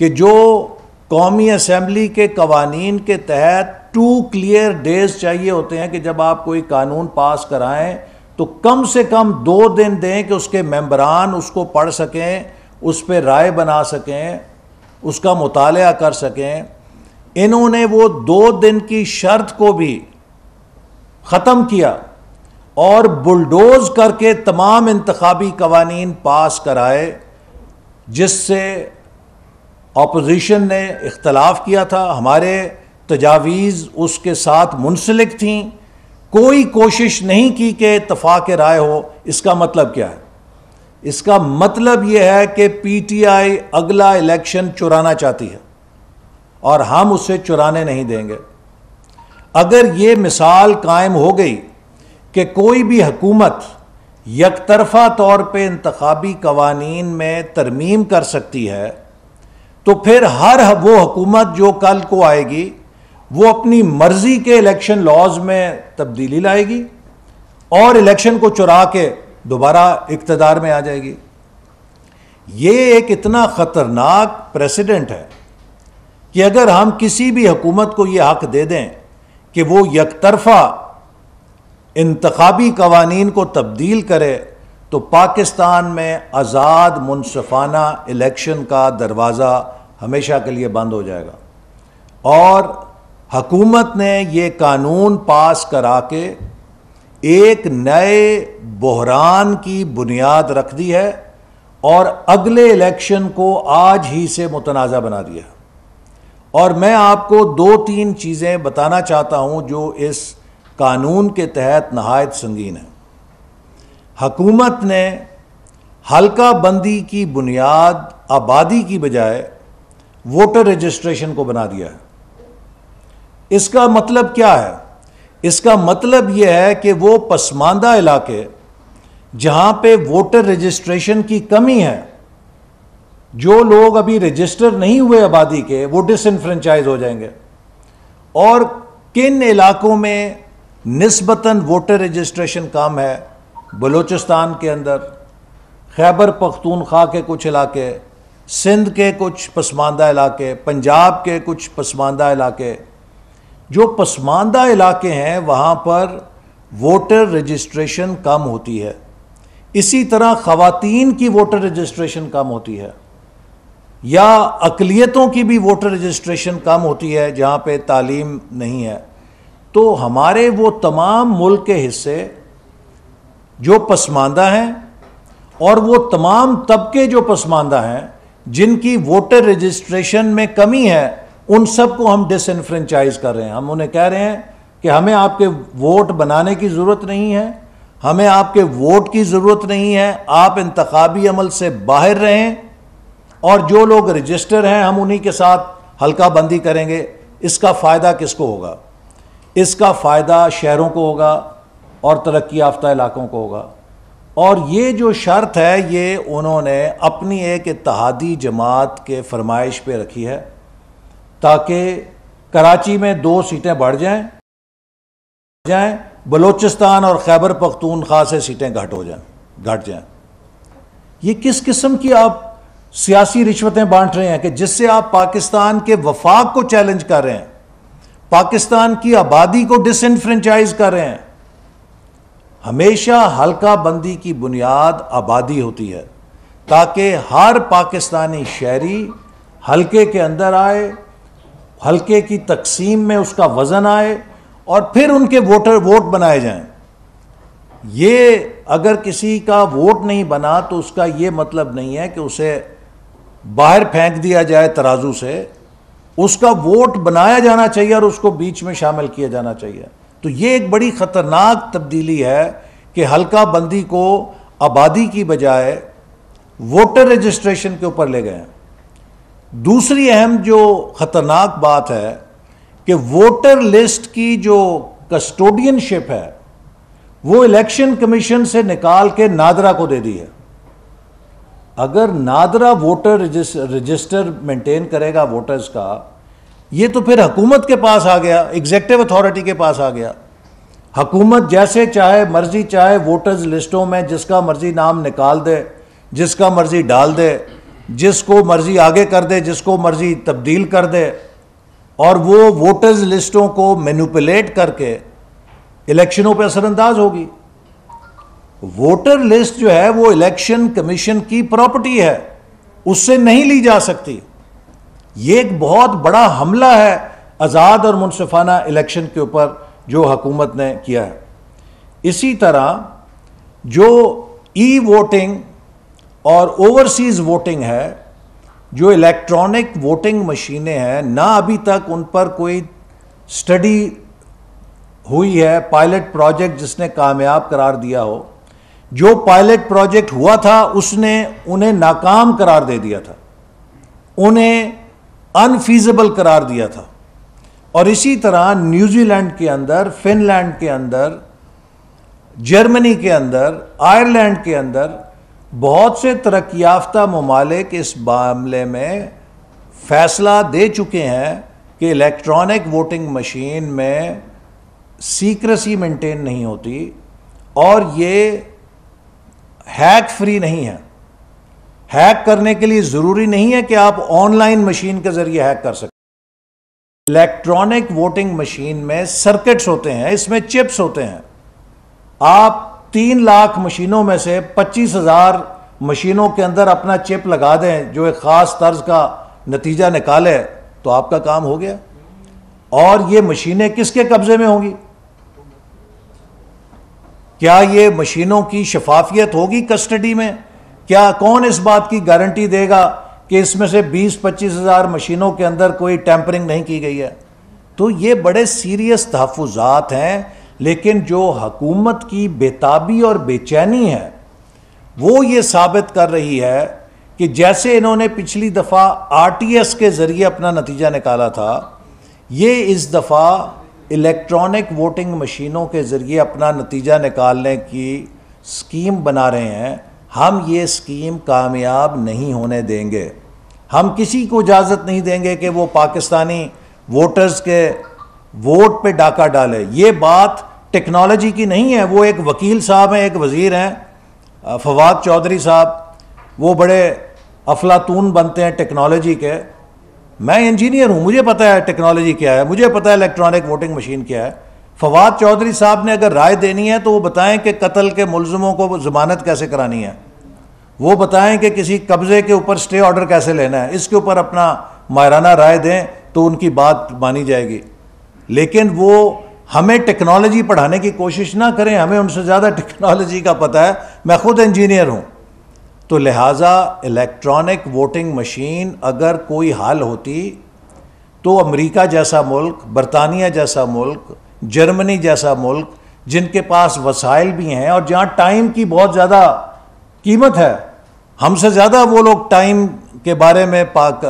कि जो कौमी असम्बली के कवानीन के तहत टू क्लियर डेज़ चाहिए होते हैं कि जब आप कोई कानून पास कराएँ तो कम से कम दो दिन दें कि उसके मेंबरान उसको पढ़ सकें, उस पर राय बना सकें, उसका मुताल कर सकें। इन्होंने वो दो दिन की शर्त को भी ख़त्म किया और बुलडोज करके तमाम इंतबी कवानीन पास कराए, जिससे अपोजिशन ने इख्तलाफ किया था, हमारे तजावीज़ उसके साथ मुंसलिक थी। कोई कोशिश नहीं की कि इतफाक़ राय हो। इसका मतलब क्या है? इसका मतलब यह है कि पी टी आई अगला इलेक्शन चुराना चाहती है और हम उसे चुराने नहीं देंगे। अगर ये मिसाल कायम हो गई कि कोई भी हुकूमत यकतरफा तौर पर इंतबी कवानीन में तरमीम कर सकती है तो फिर हर वो हुकूमत जो कल को आएगी, वो अपनी मर्ज़ी के इलेक्शन लॉज में तब्दीली लाएगी और इलेक्शन को चुरा के दोबारा इकतदार में आ जाएगी। ये एक इतना ख़तरनाक प्रेसिडेंट है कि अगर हम किसी भी हुकूमत को ये हक दे दें कि वो यकतरफा इंतबी कवानीन को तब्दील करे तो पाकिस्तान में आज़ाद मुनसफाना इलेक्शन का दरवाज़ा हमेशा के लिए बंद हो जाएगा। और हकूमत ने ये कानून पास करा के एक नए बहरान की बुनियाद रख दी है और अगले इलेक्शन को आज ही से मुतनाज़ा बना दिया और मैं आपको दो तीन चीज़ें बताना चाहता हूँ जो इस कानून के तहत नहायत संगीन है। हकूमत ने हल्का बंदी की बुनियाद, आबादी की बजाय वोटर रजिस्ट्रेशन को बना दिया है। इसका मतलब क्या है? इसका मतलब यह है कि वो पसमानदा इलाके जहाँ पे वोटर रजिस्ट्रेशन की कमी है, जो लोग अभी रजिस्टर नहीं हुए आबादी के, वो डिसनफ्रेंचाइज हो जाएँगे। और किन इलाकों में नस्बता वोटर रजिस्ट्रेशन कम है? बलूचिस्तान के अंदर, खैबर पख्तूनख्वा के कुछ इलाके, सिंध के कुछ पसमानदा इलाके, पंजाब के कुछ पसमानदा इलाके, जो पसमानदा इलाके हैं, वहाँ पर वोटर रजिस्ट्रेशन कम होती है। इसी तरह ख़वातीन की वोटर रजिस्ट्रेशन कम होती है, या अकलीतों की भी वोटर रजिस्ट्रेशन कम होती है, जहाँ पे तालीम नहीं है। तो हमारे वो तमाम मुल्क के हिस्से जो पसमानदा हैं और वो तमाम तबके जो पसमानदा हैं, जिनकी वोटर रजिस्ट्रेशन में कमी है, उन सबको हम डिसनफ्रेंचाइज कर रहे हैं। हम उन्हें कह रहे हैं कि हमें आपके वोट बनाने की ज़रूरत नहीं है, हमें आपके वोट की ज़रूरत नहीं है, आप इंतबी अमल से बाहर रहें और जो लोग रजिस्टर हैं, हम उन्हीं के साथ हल्का बंदी करेंगे। इसका फ़ायदा किसको होगा? इसका फ़ायदा शहरों को होगा और तरक्की याफ्ता इलाकों को होगा। और ये जो शर्त है, ये उन्होंने अपनी एक इतिहादी जमात के फरमाइश पे रखी है, ताकि कराची में दो सीटें बढ़ जाएँ जाएँ, बलूचिस्तान और खैबर पख्तूनख्वा से सीटें घट हो जाएँ, घट जाएँ। ये किस किस्म की आप सियासी रिश्वतें बांट रहे हैं कि जिससे आप पाकिस्तान के वफाक को चैलेंज कर रहे हैं, पाकिस्तान की आबादी को डिसइनफ्रेंचाइज कर रहे हैं हमेशा हल्का बंदी की बुनियाद आबादी होती है, ताकि हर पाकिस्तानी शहरी हल्के के अंदर आए, हल्के की तकसीम में उसका वज़न आए और फिर उनके वोटर वोट बनाए जाएँ। ये अगर किसी का वोट नहीं बना तो उसका ये मतलब नहीं है कि उसे बाहर फेंक दिया जाए तराजू से। उसका वोट बनाया जाना चाहिए और उसको बीच में शामिल किया जाना चाहिए। तो ये एक बड़ी ख़तरनाक तब्दीली है कि हल्का बंदी को आबादी की बजाय वोटर रजिस्ट्रेशन के ऊपर ले गए हैं। दूसरी अहम जो ख़तरनाक बात है कि वोटर लिस्ट की जो कस्टोडियनशिप है, वो इलेक्शन कमीशन से निकाल के नादरा को दे दी है। अगर नादरा वोटर रजिस्टर मेंटेन करेगा वोटर्स का ये तो फिर हुकूमत के पास आ गया एग्जेक्टिव अथॉरिटी के पास आ गया। हकूमत जैसे चाहे मर्ज़ी, चाहे वोटर्स लिस्टों में जिसका मर्ज़ी नाम निकाल दे, जिसका मर्ज़ी डाल दे, जिसको मर्ज़ी आगे कर दे, जिसको मर्ज़ी तब्दील कर दे, और वो वोटर्स लिस्टों को मैनुपलेट करके इलेक्शनों पर असरअंदाज होगी। वोटर लिस्ट जो है, वो इलेक्शन कमीशन की प्रॉपर्टी है, उससे नहीं ली जा सकती। ये एक बहुत बड़ा हमला है आज़ाद और मुनसफाना इलेक्शन के ऊपर जो हकूमत ने किया है। इसी तरह जो ई वोटिंग और ओवरसीज वोटिंग है, जो इलेक्ट्रॉनिक वोटिंग मशीनें हैं, ना अभी तक उन पर कोई स्टडी हुई है, पायलट प्रोजेक्ट जिसने कामयाब करार दिया हो। जो पायलट प्रोजेक्ट हुआ था, उसने उन्हें नाकाम करार दे दिया था। उन्हें अनफीजेबल करार दिया था। और इसी तरह न्यूजीलैंड के अंदर, फिनलैंड के अंदर, जर्मनी के अंदर, आयरलैंड के अंदर बहुत से तरक्की याफ्ता ममालिक इस मामले में फैसला दे चुके हैं कि इलेक्ट्रॉनिक वोटिंग मशीन में सीक्रेसी मेंटेन नहीं होती और ये हैक फ्री नहीं है। हैक करने के लिए ज़रूरी नहीं है कि आप ऑनलाइन मशीन के ज़रिए हैक कर सकते इलेक्ट्रॉनिक वोटिंग मशीन में सर्किट्स होते हैं, इसमें चिप्स होते हैं। आप तीन लाख मशीनों में से पच्चीस हज़ार मशीनों के अंदर अपना चिप लगा दें, जो एक ख़ास तर्ज का नतीजा निकाले तो आपका काम हो गया। और ये मशीनें किसके कब्जे में होंगी? क्या ये मशीनों की शफाफियत होगी कस्टडी में? क्या कौन इस बात की गारंटी देगा कि इसमें से 20-25 हज़ार मशीनों के अंदर कोई टैंपरिंग नहीं की गई है? तो ये बड़े सीरियस तहफात हैं, लेकिन जो हकूमत की बेताबी और बेचैनी है, वो ये साबित कर रही है कि जैसे इन्होंने पिछली दफ़ा आरटीएस के ज़रिए अपना नतीजा निकाला था, ये इस दफ़ा इलेक्ट्रॉनिक वोटिंग मशीनों के ज़रिए अपना नतीजा निकालने की स्कीम बना रहे हैं। हम ये स्कीम कामयाब नहीं होने देंगे। हम किसी को इजाज़त नहीं देंगे कि वो पाकिस्तानी वोटर्स के वोट पे डाका डाले। ये बात टेक्नोलॉजी की नहीं है। वो एक वकील साहब हैं, एक वज़ीर हैं फवाद चौधरी साहब। वो बड़े अफलातून बनते हैं टेक्नोलॉजी के। मैं इंजीनियर हूँ। मुझे पता है टेक्नोलॉजी क्या है। मुझे पता है इलेक्ट्रॉनिक वोटिंग मशीन क्या है। फवाद चौधरी साहब ने अगर राय देनी है तो वो बताएँ कि कत्ल के मुलजमों को ज़मानत कैसे करानी है। वो बताएँ कि किसी कब्ज़े के ऊपर स्टे ऑर्डर कैसे लेना है। इसके ऊपर अपना मायराना राय दें तो उनकी बात मानी जाएगी। लेकिन वो हमें टेक्नोलॉजी पढ़ाने की कोशिश ना करें, हमें उनसे ज़्यादा टेक्नोलॉजी का पता है। मैं खुद इंजीनियर हूँ। तो लिहाजा इलेक्ट्रॉनिक वोटिंग मशीन अगर कोई हाल होती तो अमेरिका जैसा मुल्क, बरतानिया जैसा मुल्क जर्मनी जैसा मुल्क, जिनके पास वसाइल भी हैं और जहाँ टाइम की बहुत ज़्यादा कीमत है, हमसे ज़्यादा वो लोग टाइम के बारे में पाक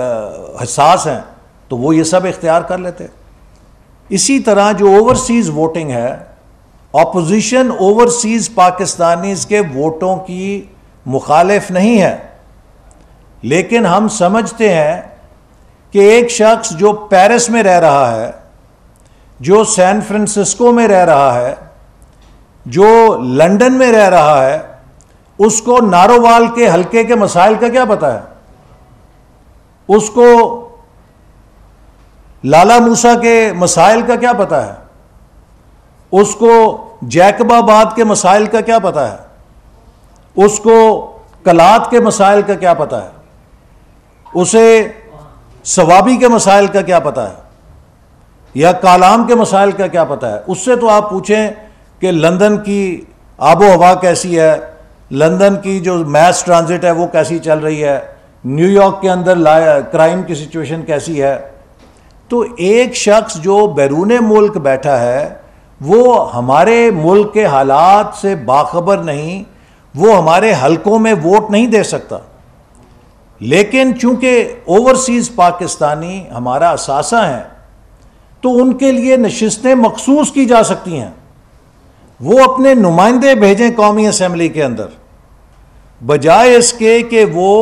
हसास हैं तो वो ये सब इख्तियार कर लेते। इसी तरह जो ओवरसीज़ वोटिंग है अपोजिशन ओवरसीज़ पाकिस्तानीज के वोटों की मुखालिफ नहीं है। लेकिन हम समझते हैं कि एक शख्स जो पेरिस में रह रहा है जो सैन फ्रांसिस्को में रह रहा है, जो लंदन में रह रहा है, उसको नारोवाल के हल्के के मसाइल का क्या पता है? उसको लाला मूसा के मसाइल का क्या पता है? उसको जैकबाबाद के मसाइल का क्या पता है? उसको कलात के मसाइल का क्या पता है? उसे सवाबी के मसाइल का क्या पता है? या कालाम के मसाइल का क्या पता है? उससे तो आप पूछें कि लंदन की आबो हवा कैसी है? लंदन की जो मैस ट्रांजिट है, वो कैसी चल रही है? न्यूयॉर्क के अंदर क्राइम की सिचुएशन कैसी है? तो एक शख्स जो बैरून मुल्क बैठा है, वो हमारे मुल्क के हालात से बाखबर नहीं, वो हमारे हलकों में वोट नहीं दे सकता। लेकिन चूँकि ओवरसीज़ पाकिस्तानी हमारा असासा है तो उनके लिए नशस्तें मखसूस की जा सकती हैं। वो अपने नुमाइंदे भेजें कौमी असम्बली के अंदर। बजाय इसके कि वो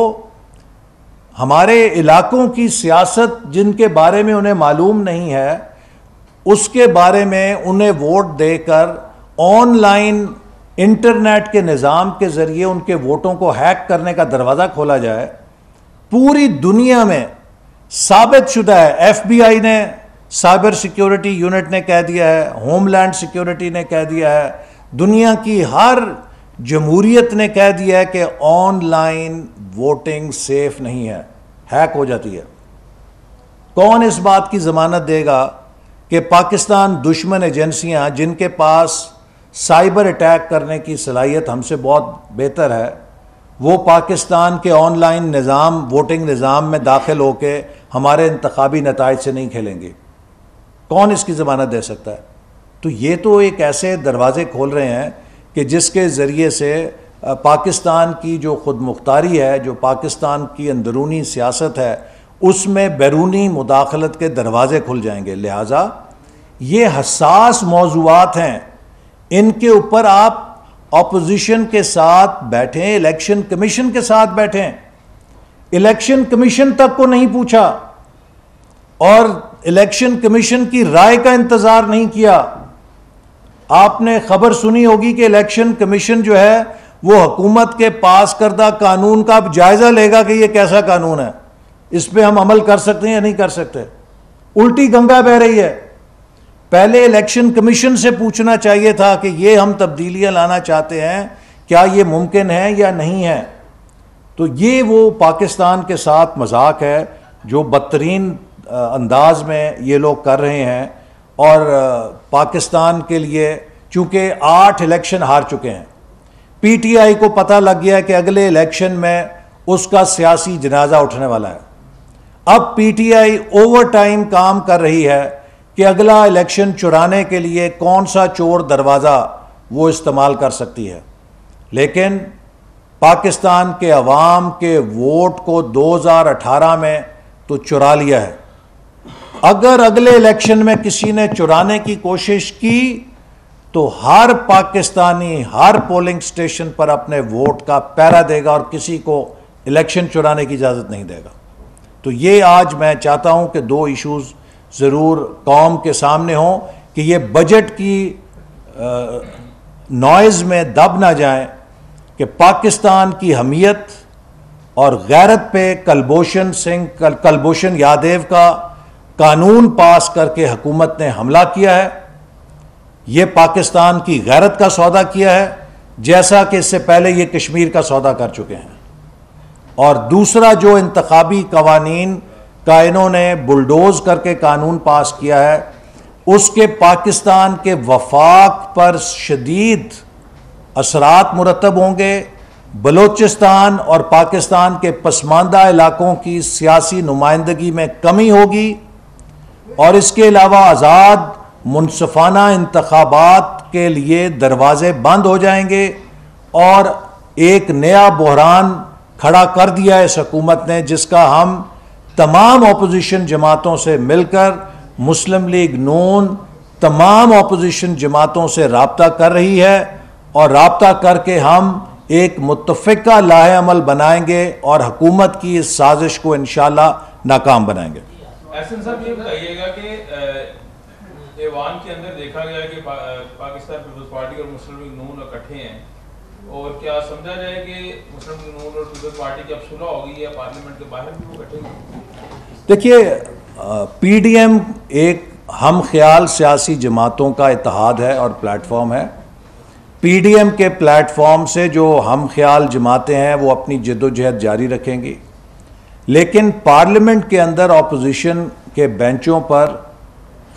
हमारे इलाकों की सियासत जिनके बारे में उन्हें मालूम नहीं है, उसके बारे में उन्हें वोट देकर ऑनलाइन इंटरनेट के निज़ाम के ज़रिए उनके वोटों को हैक करने का दरवाज़ा खोला जाए, पूरी दुनिया में साबित शुदा है, एफबीआई ने साइबर सिक्योरिटी यूनिट ने कह दिया है, होमलैंड सिक्योरिटी ने कह दिया है, दुनिया की हर जमहूरियत ने कह दिया है कि ऑनलाइन वोटिंग सेफ़ नहीं है, हैक हो जाती है। कौन इस बात की ज़मानत देगा कि पाकिस्तान दुश्मन एजेंसियाँ जिनके पास साइबर अटैक करने की सलाहियत हमसे बहुत बेहतर है, वो पाकिस्तान के ऑनलाइन निज़ाम, वोटिंग निज़ाम में दाखिल होकर हमारे इंतबी नतज से नहीं खेलेंगे। कौन इसकी ज़मानत दे सकता है? तो ये तो एक ऐसे दरवाज़े खोल रहे हैं कि जिसके ज़रिए से पाकिस्तान की जो खुद मुख्तारी है, जो पाकिस्तान की अंदरूनी सियासत है, उसमें बैरूनी मुदाखलत के दरवाज़े खुल जाएँगे। लिहाजा ये हसास मौजूद हैं। इनके ऊपर आप अपोजिशन के साथ बैठें इलेक्शन कमीशन के साथ बैठें। इलेक्शन कमीशन तक को नहीं पूछा। और इलेक्शन कमीशन की राय का इंतज़ार नहीं किया। आपने खबर सुनी होगी कि इलेक्शन कमीशन जो है, वो हुकूमत के पास करदा कानून का अब जायजा लेगा कि ये कैसा कानून है। इस पर हम अमल कर सकते हैं या नहीं कर सकते। उल्टी गंगा बह रही है। पहले इलेक्शन कमीशन से पूछना चाहिए था कि ये हम तब्दीलियाँ लाना चाहते हैं, क्या ये मुमकिन है या नहीं है? तो ये वो पाकिस्तान के साथ मज़ाक है, जो बदतरीन अंदाज में ये लोग कर रहे हैं और पाकिस्तान के लिए चूँकि आठ इलेक्शन हार चुके हैं, पीटीआई को पता लग गया कि अगले इलेक्शन में उसका सियासी जनाजा उठने वाला है। अब पीटीआई ओवर टाइम काम कर रही है कि अगला इलेक्शन चुराने के लिए कौन सा चोर दरवाज़ा वो इस्तेमाल कर सकती है। लेकिन पाकिस्तान के अवाम के वोट को 2018 में तो चुरा लिया है। अगर अगले इलेक्शन में किसी ने चुराने की कोशिश की तो हर पाकिस्तानी हर पोलिंग स्टेशन पर अपने वोट का पैरा देगा और किसी को इलेक्शन चुराने की इजाज़त नहीं देगा। तो ये आज मैं चाहता हूँ कि दो इश्यूज़ ज़रूर कौम के सामने हों कि ये बजट की नॉइज़ में दब ना जाए कि पाकिस्तान की हमीयत और गैरत पे कलभूषण सिंह, कल कलभूषण यादव का कानून पास करके हुकूमत ने हमला किया है। ये पाकिस्तान की गैरत का सौदा किया है, जैसा कि इससे पहले ये कश्मीर का सौदा कर चुके हैं। और दूसरा जो इंतबी कवानीन का इन्होंने बुलडोज करके कानून पास किया है, उसके पाकिस्तान के वफाक पर शदीद असरात मुरतब होंगे। बलोचिस्तान और पाकिस्तान के पसमानदा इलाकों की सियासी नुमाइंदगी में कमी होगी। और इसके अलावा आज़ाद मुनसफाना इंतबात के लिए दरवाजे बंद हो जाएँगे और एक नया बहरान खड़ा कर दिया है इस हकूमत ने, जिसका हम तमाम अपोजिशन जमातों से मिलकर मुस्लिम लीग नून तमाम अपोजिशन जमातों से रबता कर रही है और रबता करके हम एक मुतफ़ा लाह अमल बनाएँगे और हकूमत की इस साजिश को इन नाकाम बनाएँगे। साहब ये बताइएगा कि ईवान के अंदर देखा गया कि पा, पाकिस्तान पीपल्स पार्टी और मुस्लिम लीग नून इकट्ठे हैं। और क्या समझा जाए कि मुस्लिम लीग नून और पीपल्स पार्टी की अब सुलह हो गई है पार्लियामेंट के बाहर भी वो इकट्ठे देखिए पीडीएम एक हम ख्याल सियासी जमातों का इतिहाद है और प्लेटफॉर्म है। पीडीएम के प्लेटफॉर्म से जो हम ख्याल जमातें हैं वो अपनी जदोजहद जारी रखेंगी। लेकिन पार्लियामेंट के अंदर अपोजिशन के बेंचों पर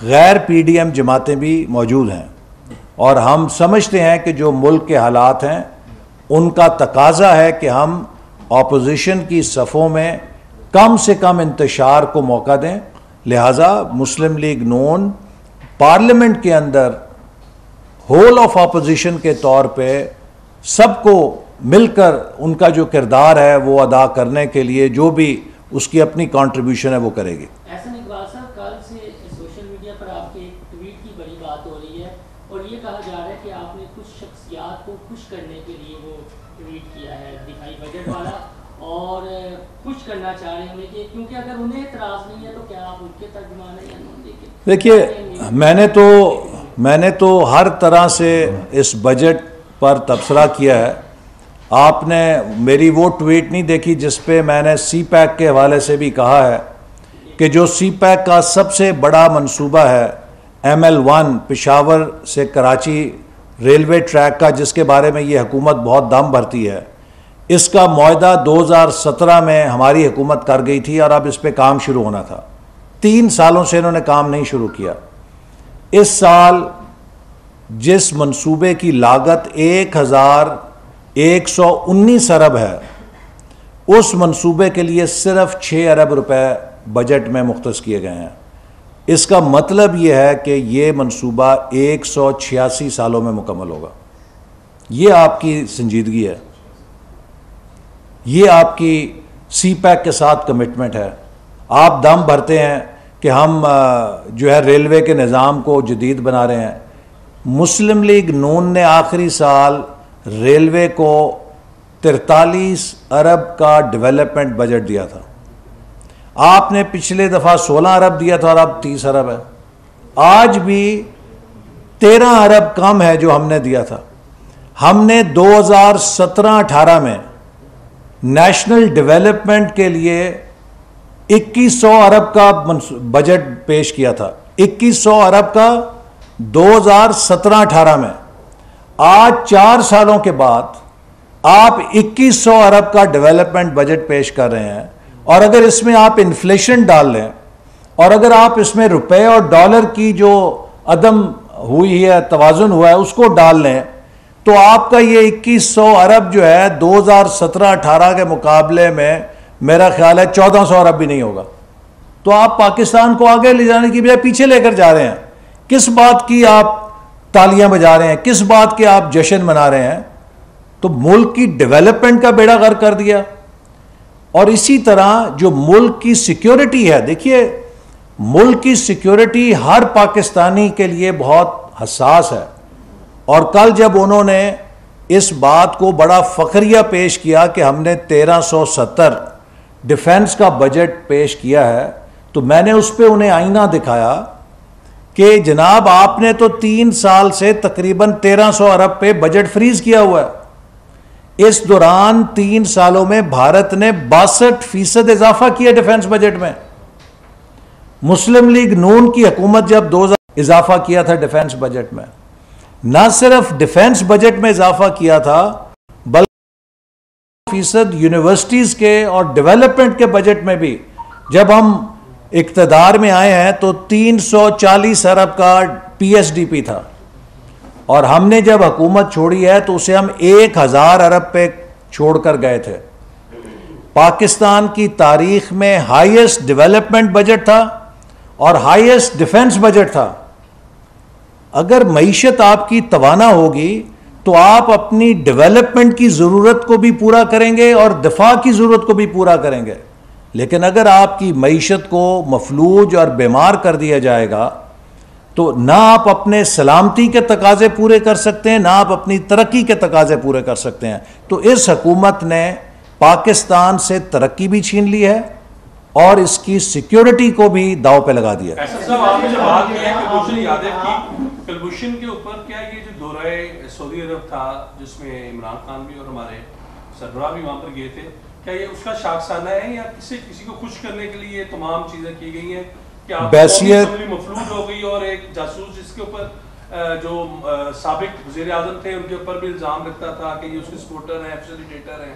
गैर पीडीएम जमातें भी मौजूद हैं। और हम समझते हैं कि जो मुल्क के हालात हैं, उनका तकाजा है कि हम अपोजिशन की सफ़ों में कम से कम इंतशार को मौका दें। लिहाजा मुस्लिम लीग नून पार्लियामेंट के अंदर होल ऑफ़ अपोजिशन के तौर पे सबको मिलकर उनका जो किरदार है वो अदा करने के लिए जो भी उसकी अपनी कंट्रीब्यूशन है वो करेगी। और खुश करना चाह रहे कि क्योंकि अगर उन्हें इतराज़ नहीं है तो क्या आप उनके तर्जमान है देखिए मैंने तो मैंने तो हर तरह से इस बजट पर तबसरा किया है। आपने मेरी वो ट्वीट नहीं देखी जिस पे मैंने सी पैक के हवाले से भी कहा है कि जो सी पैक का सबसे बड़ा मंसूबा है एम एल वन पिशावर से कराची रेलवे ट्रैक का, जिसके बारे में ये हुकूमत बहुत दम भरती है, इसका माहा 2017 में हमारी हुकूमत कर गई थी और अब इस पर काम शुरू होना था। तीन सालों से इन्होंने काम नहीं शुरू किया। इस साल जिस मंसूबे की लागत एक हज़ार एक सौ उन्नीस अरब है। उस मंसूबे के लिए सिर्फ़ छः अरब रुपए बजट में मुख्त किए गए हैं। इसका मतलब यह है कि यह मंसूबा एक सौ छियासी सालों में मुकम्मल होगा। ये आपकी संजीदगी है। ये आपकी सी पैक के साथ कमिटमेंट है। आप दम भरते हैं कि हम जो है रेलवे के निज़ाम को जदीद बना रहे हैं। मुस्लिम लीग नून ने आखिरी साल रेलवे को तिरतालीस अरब का डेवलपमेंट बजट दिया था। आपने पिछले दफ़ा 16 अरब दिया था और अब 30 अरब है। आज भी 13 अरब कम है जो हमने दिया था। हमने 2017-18 में नेशनल डेवलपमेंट के लिए 2100 अरब का बजट पेश किया था। 2100 अरब का 2017-18 में। आज चार सालों के बाद आप 2100 अरब का डेवलपमेंट बजट पेश कर रहे हैं और अगर इसमें आप इन्फ्लेशन डाल लें और अगर आप इसमें रुपए और डॉलर की जो अदम हुई है तोज़ुन हुआ है, उसको डाल लें तो आपका ये 2100 अरब जो है 2017-18 के मुकाबले में मेरा ख्याल है 1400 अरब भी नहीं होगा। तो आप पाकिस्तान को आगे ले जाने की बजाय पीछे लेकर जा रहे हैं। किस बात की आप तालियाँ बजा रहे हैं। किस बात के आप जश्न मना रहे हैं? तो मुल्क की डेवलपमेंट का बेड़ा गर्क कर दिया। और इसी तरह जो मुल्क की सिक्योरिटी है, देखिए, मुल्क की सिक्योरिटी हर पाकिस्तानी के लिए बहुत हसास है। और कल जब उन्होंने इस बात को बड़ा फखरिया पेश किया कि हमने 1370 डिफेंस का बजट पेश किया है तो मैंने उस पर उन्हें आईना दिखाया कि जनाब, आपने तो तीन साल से तकरीबन 1300 अरब पे बजट फ्रीज किया हुआ है। इस दौरान तीन सालों में भारत ने बासठ फ़ीसद इजाफा किया डिफेंस बजट में। मुस्लिम लीग नून की हुकूमत जब दो हज़ार इजाफा किया था डिफेंस बजट में। न सिर्फ़ डिफेंस बजट में इजाफा किया था, बल्कि फ़ीसद यूनिवर्सिटीज के और डेवलपमेंट के बजट में भी। जब हम इकतदार में आए हैं तो 340 अरब का पीएसडीपी था। और हमने जब हुकूमत छोड़ी है तो उसे हम एक हज़ार अरब पे छोड़कर गए थे। पाकिस्तान की तारीख में हाईएस्ट डेवलपमेंट बजट था और हाईएस्ट डिफेंस बजट था। अगर मीशत आपकी तवाना होगी तो आप अपनी डेवलपमेंट की ज़रूरत को भी पूरा करेंगे और दफ़ा की ज़रूरत को भी पूरा करेंगे। लेकिन अगर आपकी मीशत को मफलूज और बीमार कर दिया जाएगा तो ना आप अपने सलामती के तकाजे पूरे कर सकते हैं, ना आप अपनी तरक्की के तकाजे पूरे कर सकते हैं। तो इस हकूमत ने पाकिस्तान से तरक्की भी छीन ली है और इसकी सिक्योरिटी को भी दाव पे लगा दिया के ऊपर क्या ये जो दौरा सऊदी अरब था, जिसमें इमरान खान भी और हमारे सरबराह भी वहाँ पर गए थे क्या ये उसका शाखसाना है या किसी किसी को खुश करने के लिए तमाम चीज़ें की गई हैं बैसियत मफलूज हो गई और एक जासूस जिसके ऊपर जो सबक वज़ीर थे उनके ऊपर भी इल्ज़ाम लगता था कि ये उसके सपोर्टर हैं फैसिलिटेटर हैं।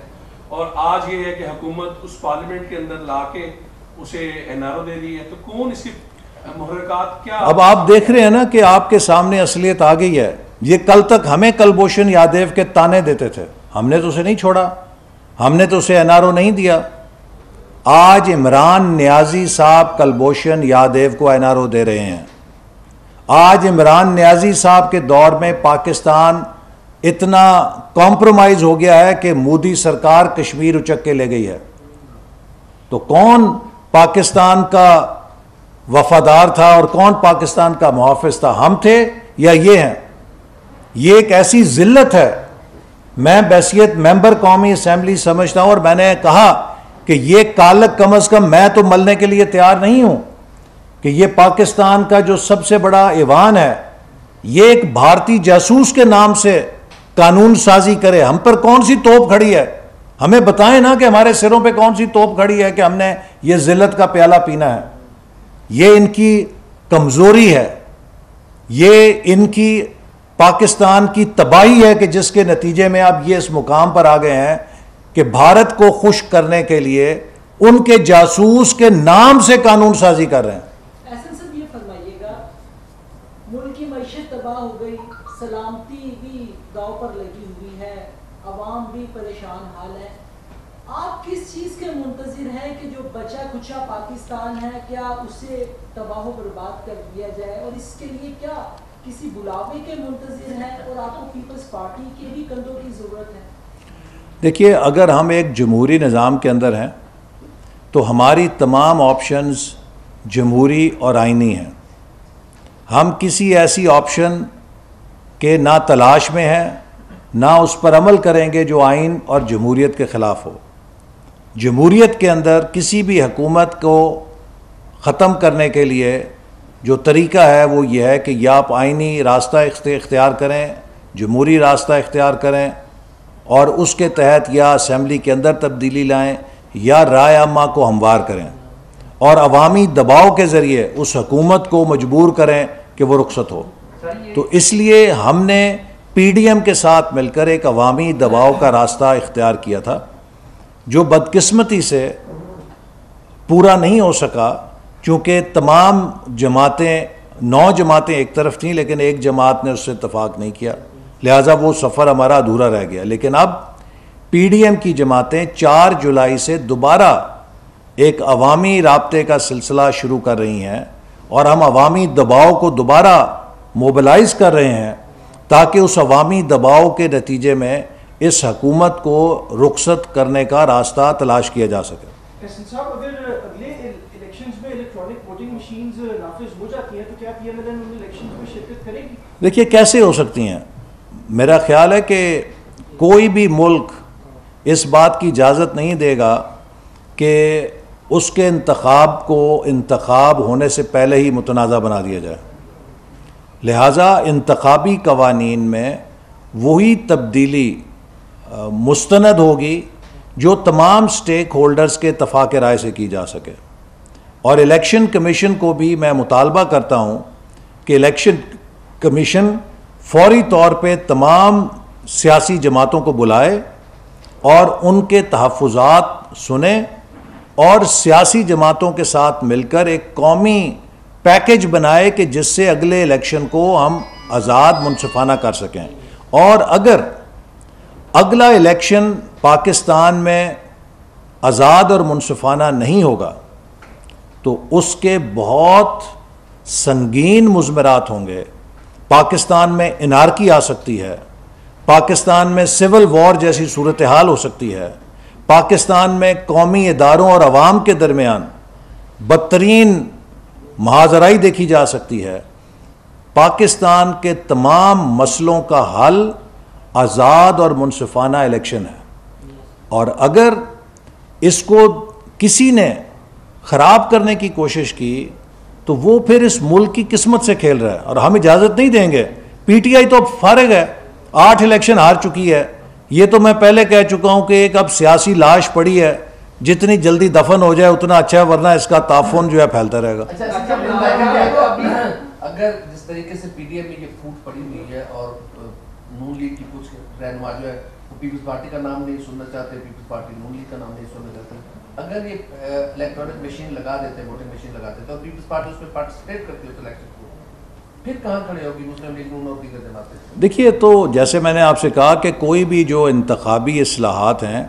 और आज ये है कि हुकूमत उस पार्लियामेंट के अंदर ला के उसे दे है। तो कौन इसकी महरक़ात क्या अब आप देख रहे हैं ना कि आपके सामने असलियत आ गई है। ये कल तक हमें कलभूषण यादव के ताने देते थे। हमने तो उसे नहीं छोड़ा। हमने तो उसे एनआरओ नहीं दिया। आज इमरान न्याजी साहब कलभूषण यादव को एन दे रहे हैं। आज इमरान न्याजी साहब के दौर में पाकिस्तान इतना कॉम्प्रोमाइज हो गया है कि मोदी सरकार कश्मीर उचक के ले गई है। तो कौन पाकिस्तान का वफादार था और कौन पाकिस्तान का मुहाफ़ था? हम थे या ये हैं? ये एक ऐसी जिल्लत है मैं बैसियत मेंबर कौमी असम्बली समझता हूँ और मैंने कहा कि ये कालक कम अज़ कम मैं तो मलने के लिए तैयार नहीं हूँ कि ये पाकिस्तान का जो सबसे बड़ा ईवान है, ये एक भारतीय जासूस के नाम से कानून साजी करे। हम पर कौन सी तोप खड़ी है? हमें बताएँ ना कि हमारे सिरों पे कौन सी तोप खड़ी है कि हमने ये जिल्लत का प्याला पीना है। ये इनकी कमज़ोरी है। ये इनकी पाकिस्तान की तबाही है कि जिसके नतीजे में आप ये इस मुकाम पर आ गए हैं कि भारत को खुश करने के लिए उनके जासूस के नाम से कानून साजी कर रहे हैं। पाकिस्तान है, क्या उसे तबाह बर्बाद कर दिया जाए? और इसके लिए क्या किसी बुलावे के मुंतजर हैं और आपको पीपल्स पार्टी के भी कंधों की ज़रूरत है। देखिए, अगर हम एक जमहूरी निज़ाम के अंदर हैं तो हमारी तमाम ऑप्शंस जमहूरी और आइनी हैं। हम किसी ऐसी ऑप्शन के ना तलाश में हैं, ना उस पर अमल करेंगे जो आइन और जमहूरीत के ख़िलाफ़ हो। जमहूरीत के अंदर किसी भी हकूमत को ख़त्म करने के लिए जो तरीका है वो ये है कि या आप आइनी रास्ता इख्तियार करें, जमहूरी रास्ता इख्तियार करें और उसके तहत या असम्बली के अंदर तब्दीली लाएँ या राय अम्मा को हमवार करें और अवामी दबाव के ज़रिए उस हकूमत को मजबूर करें कि वो रुखसत हो। तो इसलिए हमने पी डी एम के साथ मिलकर एक अवामी दबाव का रास्ता इख्तियार किया था, जो बदकस्मती से पूरा नहीं हो सका क्योंकि तमाम जमातें नौ जमातें एक तरफ़ थीं, लेकिन एक जमात ने उससे इतफाक़ नहीं किया। लिहाजा वो सफ़र हमारा अधूरा रह गया। लेकिन अब पी डी एम की जमातें चार जुलाई से दोबारा एक अवामी रबते का सिलसिला शुरू कर रही हैं और हम अवामी दबाव को दोबारा मोबलाइज कर रहे हैं ताकि उस अवामी दबाव के नतीजे में इस हकूमत को रुखसत करने का रास्ता तलाश किया जा सके एहसन साहब अगर अगले इलेक्शंस में इलेक्ट्रॉनिक वोटिंग मशीन्स नाफिज हो जाती हैं तो क्या पीएमएलएन उन इलेक्शंस में शिरकत करेगी देखिए, कैसे हो सकती हैं? मेरा ख्याल है कि कोई भी मुल्क इस बात की इजाज़त नहीं देगा कि उसके इंतखब को इंतखब होने से पहले ही मुतनाज़ा बना दिया जाए। लिहाजा इंतखबी कवानीन में वही तब्दीली मुस्तंद होगी जो तमाम स्टेक होल्डर्स के इतफाक़ राय से की जा सके। और इलेक्शन कमीशन को भी मैं मुतालबा करता हूँ कि इलेक्शन कमीशन फौरी तौर पे तमाम सियासी जमातों को बुलाए और उनके तहफ़ात सुने और सियासी जमातों के साथ मिलकर एक कौमी पैकेज बनाए कि जिससे अगले इलेक्शन को हम आज़ाद मुनसफाना कर सकें। और अगर अगला इलेक्शन पाकिस्तान में आज़ाद और मुनसफाना नहीं होगा तो उसके बहुत संगीन मुजमरात होंगे। पाकिस्तान में इनारकी आ सकती है। पाकिस्तान में सिविल वॉर जैसी सूरत हाल हो सकती है। पाकिस्तान में कौमी इदारों और आवाम के दरमियान बदतरीन महाजराई देखी जा सकती है। पाकिस्तान के तमाम मसलों का हल आज़ाद और मुनसफाना इलेक्शन है। और अगर इसको किसी ने ख़राब करने की कोशिश की तो वो फिर इस मुल्क की किस्मत से खेल रहा है और हम इजाज़त नहीं देंगे। पीटीआई तो अब फारग है। आठ इलेक्शन हार चुकी है। ये तो मैं पहले कह चुका हूँ कि एक अब सियासी लाश पड़ी है। जितनी जल्दी दफन हो जाए उतना अच्छा है वरना इसका ताफोन जो है फैलता रहेगा। अच्छा अभी अगर जिस तरीके से पीडीएम में ये फूट पड़ी हुई है और नून लीग की कुछ रहनुमा जो है पीपल्स पार्टी का नाम नहीं सुनना चाहते पीपल्स पार्टी नून लीग का नाम नहीं सुनना चाहते। अगर ये इलेक्ट्रॉनिक मशीन लगा देते वोटिंग मशीन लगा देते और पीपल्स पार्टी उसमें पार्टिसिपेट करती है इलेक्शन देखिए तो जैसे मैंने आपसे कहा कि कोई भी जो इंतबी असलाहत हैं,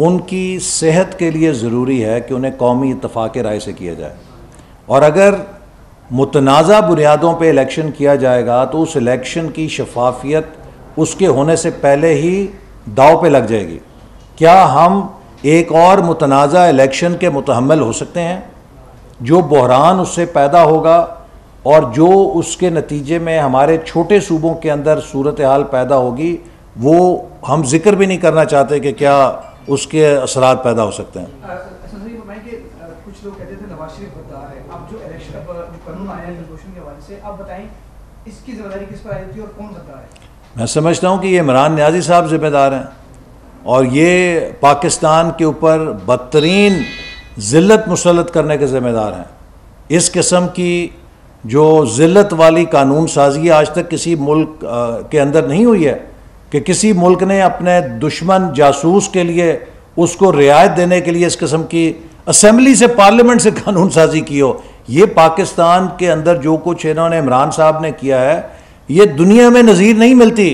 उनकी सेहत के लिए ज़रूरी है कि उन्हें कौमी इतफाक़ राय से किया जाए। और अगर मुतनाज़ा बुनियादों पर इलेक्शन किया जाएगा तो उस इलेक्शन की शफाफियत उसके होने से पहले ही दाव पे लग जाएगी। क्या हम एक और मुतनाज़ा इलेक्शन के मुतहमल हो सकते हैं जो बहरान उससे पैदा होगा और जो उसके नतीजे में हमारे छोटे सूबों के अंदर सूरत हाल पैदा होगी वो हम ज़िक्र भी नहीं करना चाहते कि क्या उसके असरात पैदा हो सकते हैं। कुछ लोग कहते थे नवाज़ शरीफ बता रहे अब जो इलेक्शन कानून आया है के हवाले से आप बताएँ इसकी ज़िम्मेदारी किस पर आई थी और कौन बता है? मैं समझता हूँ कि ये इमरान न्याजी साहब जिम्मेदार हैं। और ये पाकिस्तान के ऊपर बदतरीन ज़िल्लत मुसलत करने के ज़िम्मेदार हैं। इस किस्म की जो ज़िल्लत वाली कानून साजी आज तक किसी मुल्क के अंदर नहीं हुई है कि किसी मुल्क ने अपने दुश्मन जासूस के लिए उसको रियायत देने के लिए इस किस्म की असम्बली से पार्लियामेंट से कानून साजी की हो। ये पाकिस्तान के अंदर जो कुछ इन्होंने इमरान साहब ने किया है, ये दुनिया में नज़ीर नहीं मिलती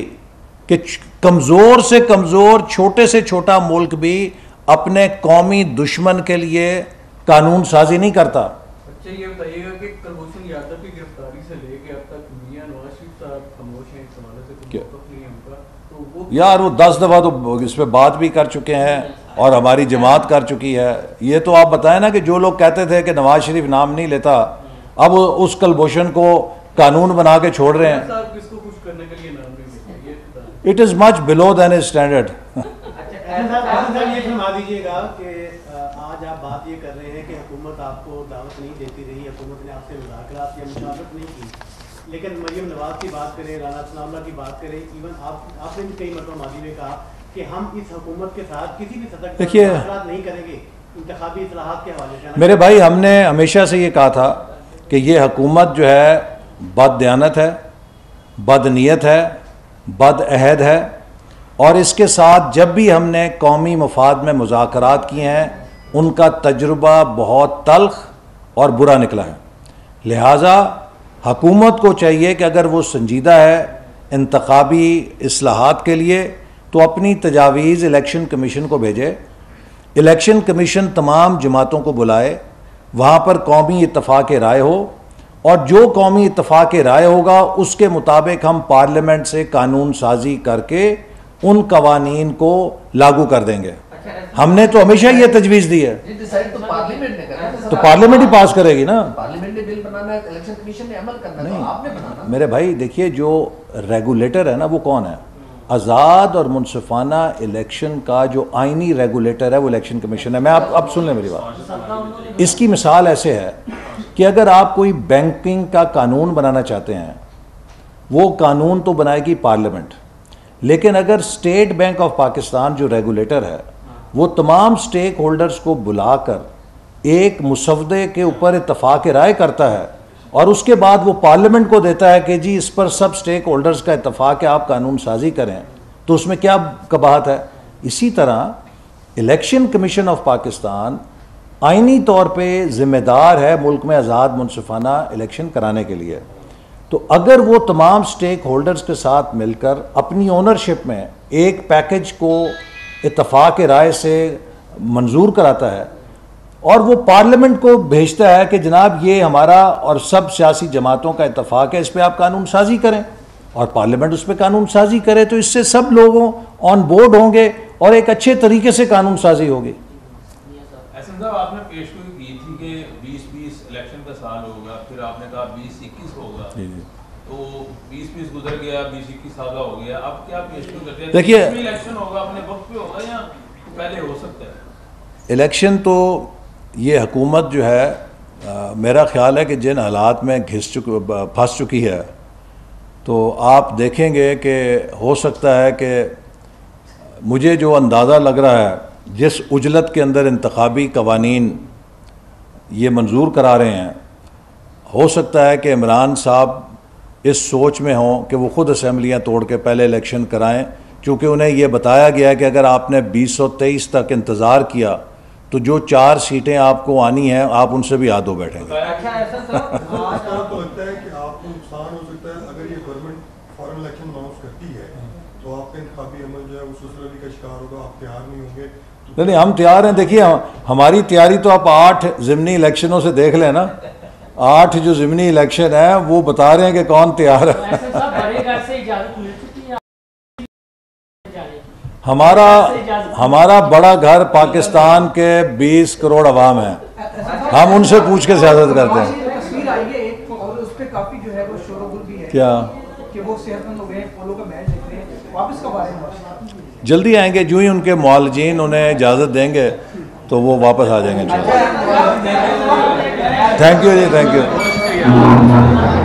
कि कमज़ोर से कमज़ोर छोटे से छोटा मुल्क भी अपने कौमी दुश्मन के लिए कानून साजी नहीं करता। अच्छा ये बताइएगा कि कुलभूषण यादव की गिरफ्तारी से लेके अब तक मियाँ नवाज़ शरीफ साहब खामोश हैं इस हवाले से कोई मौक़िफ़ नहीं उनका तो यार वो दस दफ़ा तो इस पर बात भी कर चुके हैं और हमारी जमात कर चुकी है। ये तो आप बताएँ ना कि जो लोग कहते थे कि नवाज़ शरीफ नाम नहीं लेता अब उस कलभूषण को कानून बना के छोड़ रहे हैं साहब किसको कुछ करने के लिए नाम नहीं लेते ये बताएँ। It is much below than is standard Ehsan साहब एहसन साहब ये फरमा दीजिएगा कि आज आप बात ये कर रहे हैं कि हुकूमत आपको दावत नहीं देती रही हुकूमत ने आपसे मुजाकरात या मुशावरत नहीं की। लेकिन मरियम नवाज़ की बात करें राना सनाउल्लाह की बात करें इवन आप आपने भी कई मरतबा माजी में कहा कि हम इस हुकूमत के साथ किसी भी सतह देखिए- नहीं करेंगे। इंतखाबी इस्लाहात के हवाले से मेरे भाई हमने हमेशा से ये कहा था कि ये हुकूमत जो है बदयानत है बदनीयत है बद अहद है। और इसके साथ जब भी हमने कौमी मफाद में मुजाकरात किए हैं, उनका तजुर्बा बहुत तल्ख और बुरा निकला है। लिहाजा हकूमत को चाहिए कि अगर वो संजीदा है इंतखबी असलाहत के लिए तो अपनी तजावीज़ इलेक्शन कमीशन को भेजे। इलेक्शन कमीशन तमाम जमातों को बुलाए। वहाँ पर कौमी इतफाक़ राय हो। और जो कौमी इतफाक़ राय होगा उसके मुताबिक हम पार्लियामेंट से कानून साजी करके उन कवानीन को लागू कर देंगे। हमने तो हमेशा ये तजवीज़ दी है। तो पार्लियामेंट है तो पार्लियामेंट ही पास करेगी ना। पार्लियामेंट ने बिल बनाना है इलेक्शन कमीशन ने अमल करना है तो आपने बनाना। मेरे भाई देखिए जो रेगुलेटर है ना वो कौन है? आज़ाद और मुनसफाना इलेक्शन का जो आइनी रेगुलेटर है वो इलेक्शन कमीशन है। मैं आप अब सुन लें मेरी बात। इसकी मिसाल ऐसे है कि अगर आप कोई बैंकिंग का कानून बनाना चाहते हैं, वो कानून तो बनाएगी पार्लियामेंट लेकिन अगर स्टेट बैंक ऑफ़ पाकिस्तान जो रेगुलेटर है, वो तमाम स्टेक होल्डर्स को बुलाकर एक मुसवदे के ऊपर इतफाक़ राय करता है और उसके बाद वो पार्लियामेंट को देता है कि जी इस पर सब स्टेक होल्डर्स का इतफाक़ आप कानून साजी करें तो उसमें क्या कबाहत है? इसी तरह इलेक्शन कमीशन ऑफ़ पाकिस्तान आइनी तौर पे ज़िम्मेदार है मुल्क में आज़ाद मुनसफाना इलेक्शन कराने के लिए। तो अगर वो तमाम स्टेक होल्डर्स के साथ मिलकर अपनी ओनरशिप में एक पैकेज को इतफाक़ राय से मंजूर कराता है और वो पार्लियामेंट को भेजता है कि जनाब ये हमारा और सब सियासी जमातों का इतफाक़ है, इस पर आप कानून साजी करें और पार्लियामेंट उस पर कानून साजी करे तो इससे सब लोगों ऑन बोर्ड होंगे और एक अच्छे तरीके से कानून साजी होगी। साहब आपने पेशगोई की थी कि 2020 इलेक्शन का साल होगा फिर आपने कहा 2021 होगा। तो 2020 गुजर गया 2021 साल हो गया। अब क्या पेशगोई करते हैं? देखिए- इलेक्शन होगा अपने वक्त पे होगा या पहले हो सकता है? इलेक्शन तो ये हुकूमत जो है आ, मेरा ख्याल है कि जिन हालात में घिस चुक फंस चुकी है तो आप देखेंगे कि हो सकता है कि मुझे जो अंदाज़ा लग रहा है जिस उजलत के अंदर इंतबी कवानीन ये मंजूर करा रहे हैं हो सकता है कि इमरान साहब इस सोच में हों कि वो ख़ुद असम्बलियाँ तोड़ के पहले इलेक्शन कराएँ चूँकि उन्हें ये बताया गया है कि अगर आपने 2023 तक इंतज़ार किया तो जो चार सीटें आपको आनी हैं आप उनसे भी याद हो बैठेंगे तो है आपको है तो अमल जो है का शिकार होगा आप तैयार नहीं होंगे। तो नहीं नहीं हम तैयार हैं देखिए हम, हमारी तैयारी तो आप आठ ज़िमनी इलेक्शनों से देख लें ना। आठ जो ज़िमनी इलेक्शन है वो बता रहे हैं कि कौन तैयार है। है। हमारा हमारा बड़ा घर पाकिस्तान के 20 करोड़ अवाम है। हम उनसे पूछ के सियासत करते हैं। तस्वीर आई है एक और उस पर काफ़ी जो है वो शोरगुल भी है। क्या? कि वो सेहतमंद हो गए पोलो का मैच देख रहे हैं। वापस कब आ रहे हैं? जल्दी आएँगे जो ही उनके मालजीन उन्हें इजाज़त देंगे तो वो वापस आ जाएँगे thank you ji thank you